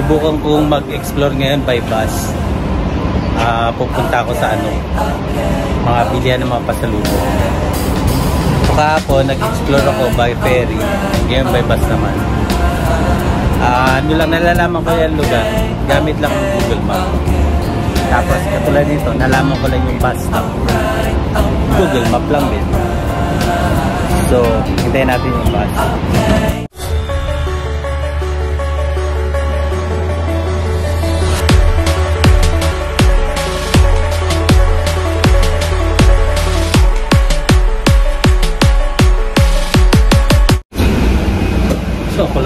Subukan kong mag-explore ngayon by bus. Ah, pupunta ako sa ano, mga bilihan ng mga pasalubong. So kahapon, nag-explore ako by ferry. Ngayon by bus naman. Ah, ano lang nalalaman ko yung lugar gamit lang ang Google Map. Tapos katulad nito, nalaman ko lang yung bus stop. Google Map lang din. So, hintayin natin yung bus.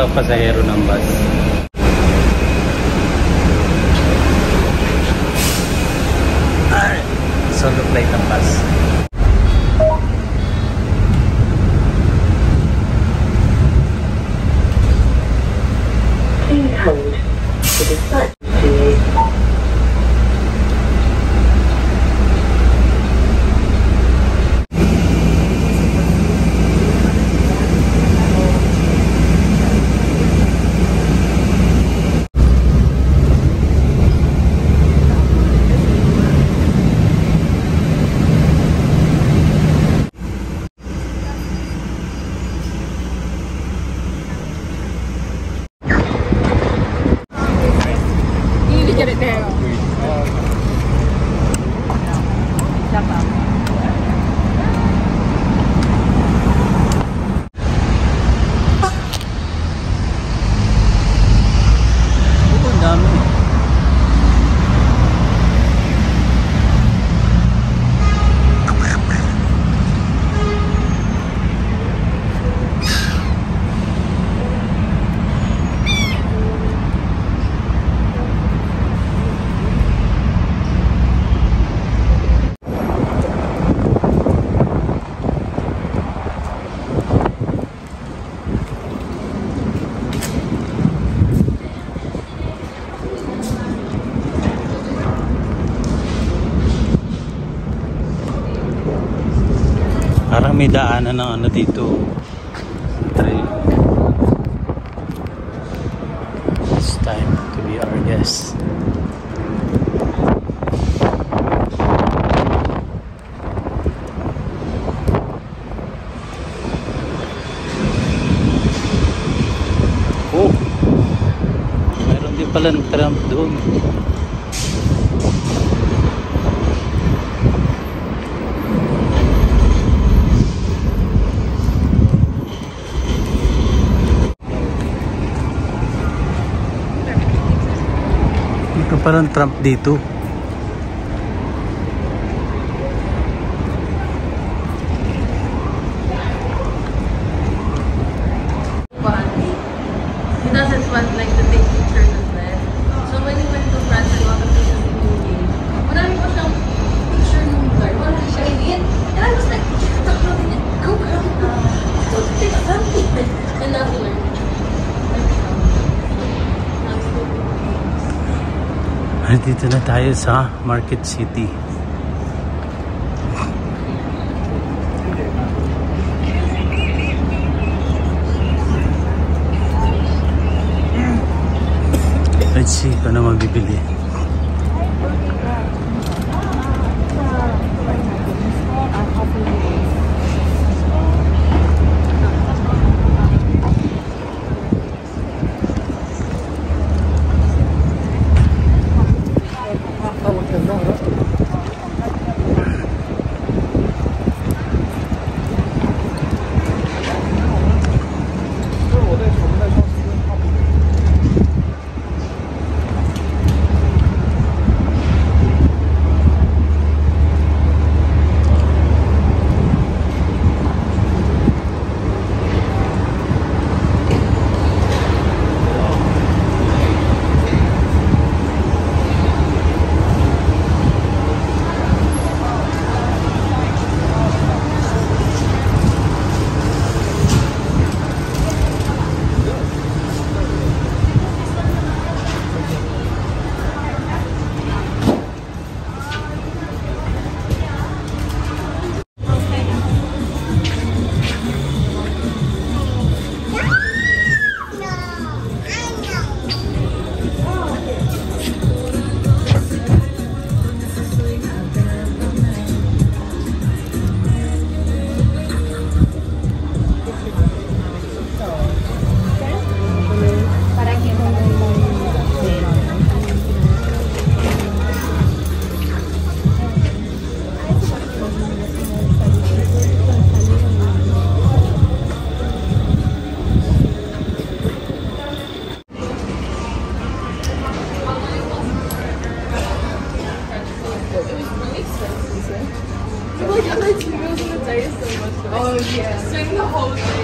Lang pasahero ng bus. Parang may daanan ng ano dito. Train. It's time to be our guest. Oh! Meron din pala ng Trump doon. Parang Trump dito. Nandito na tayo sa Market City. Let's see kung ano mabibili. Oh, yeah. Swing the whole thing.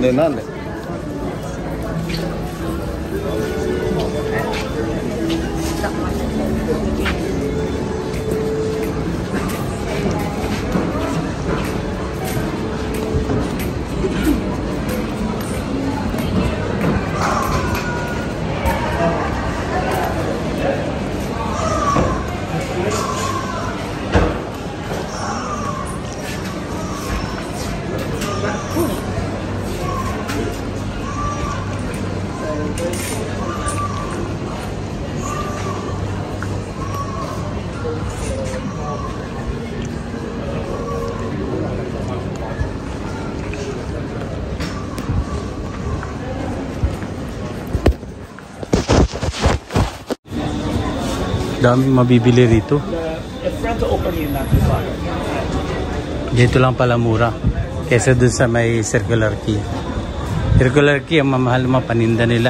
ねなんで？Daming mabibili rito. Dito lang pala mura. Kesa dun sa may circular key. Circular key, ang mamahal mga paninda nila.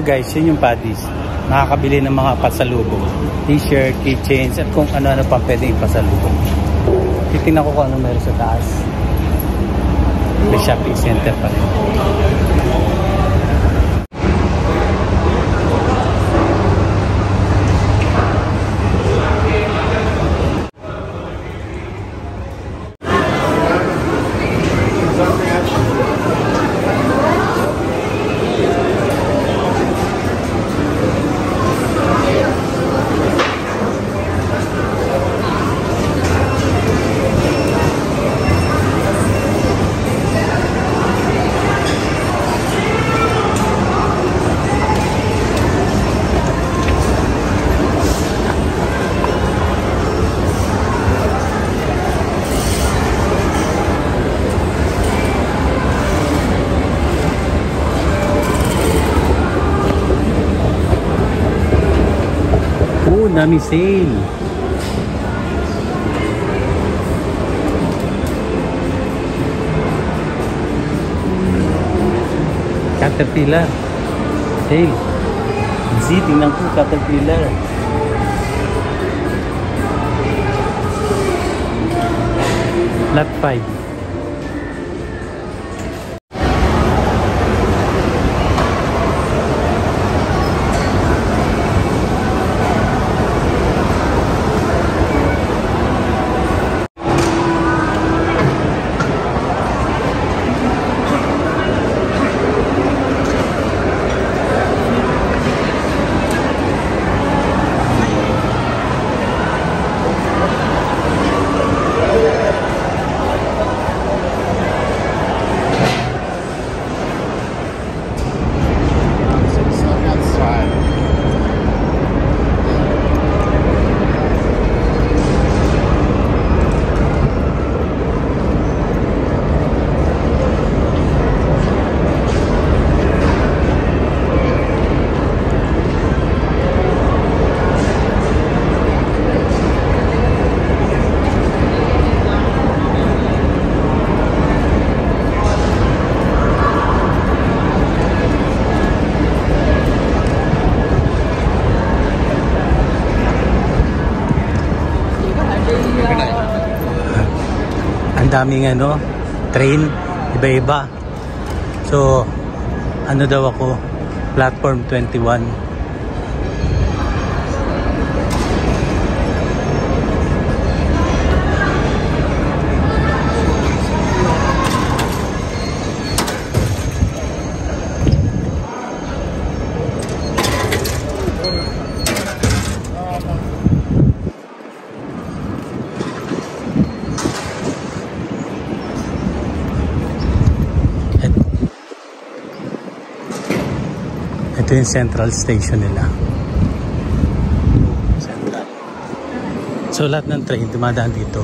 Guys, yun yung paddies. Nakakabili ng mga pasalubong. T-shirt, keychains, at kung ano-ano pa pwedeng ipasalubong. Titingnan ko kung ano meron sa taas. May shopping center pa rin. Dami sale. Caterpillar. Sale. Z, tingnan ko, Caterpillar. Lot 5. Daming ano, train, iba-iba. So, ano daw ako, platform 21. Ito yung central station nila. Central. So lahat ng train dumadaan dito.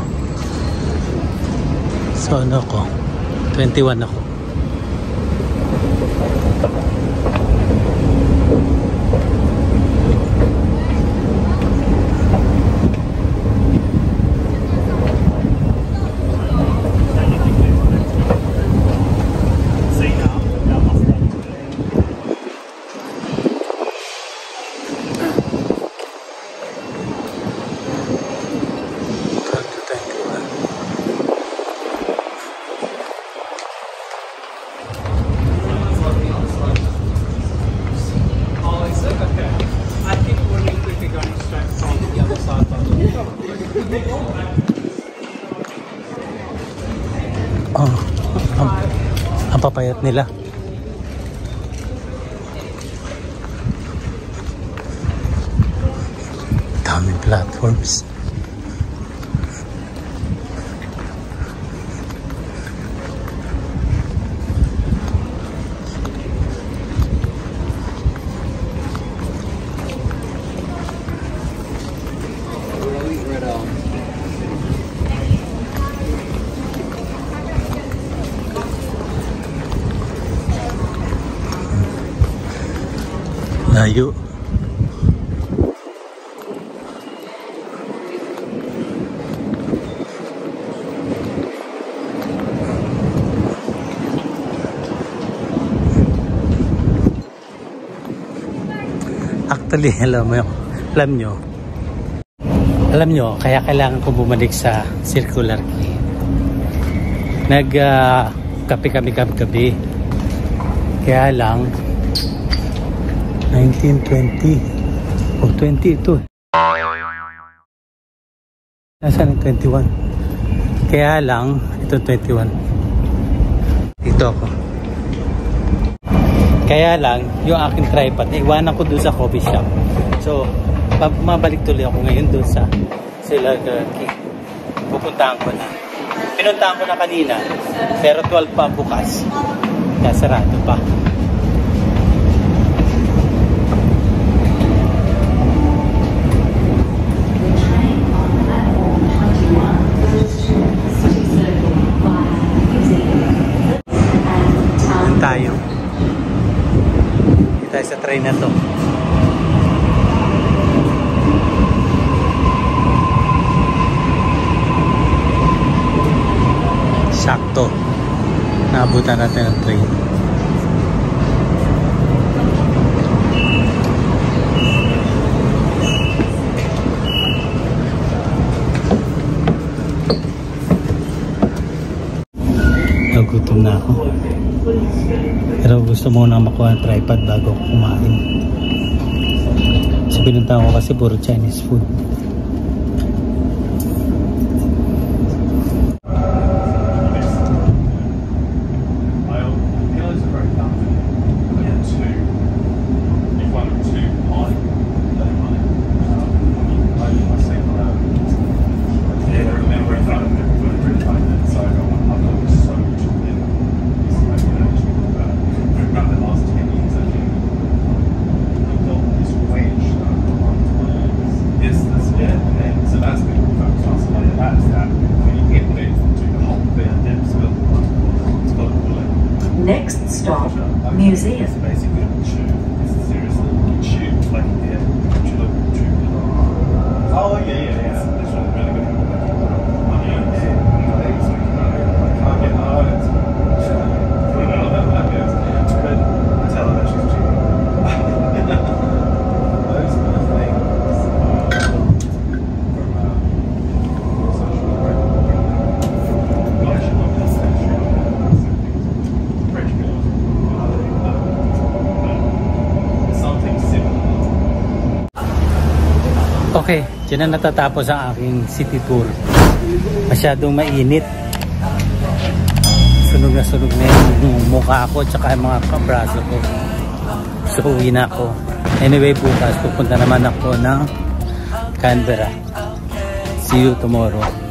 So ano ko? 21 ako. Papayat nila. Daming platforms. Layo. Actually, alam mo, alam nyo, alam nyo, kaya kailangan ko bumalik sa circular key. Nag ah, kape kami gabi Kaya lang, 1920 o 20 ito. Nasaan ang 21? Kaya lang, ito 21. Dito ako. Kaya lang, yung aking tripod, iwanan ko doon sa coffee shop. So, mabalik tuloy ako ngayon doon sa sila Key. Pupuntahan ko na. Pinuntahan ko na kanina, pero 12 pa bukas. Kaya sarado pa. Yan tayo. Dito tayo sa train na to. Sakto. Naabutan natin ang train. Nagutom na ako. Pero gusto muna makuha ng tripod bago kumain. So pinunta ko kasi puro Chinese food. Dyan na natatapos ang aking city tour. Masyadong mainit. Sunog na sunog na yung mukha ko tsaka yung mga kabraso ko. So, uwi na ako. Anyway, bukas pupunta naman ako ng Canberra. See you tomorrow.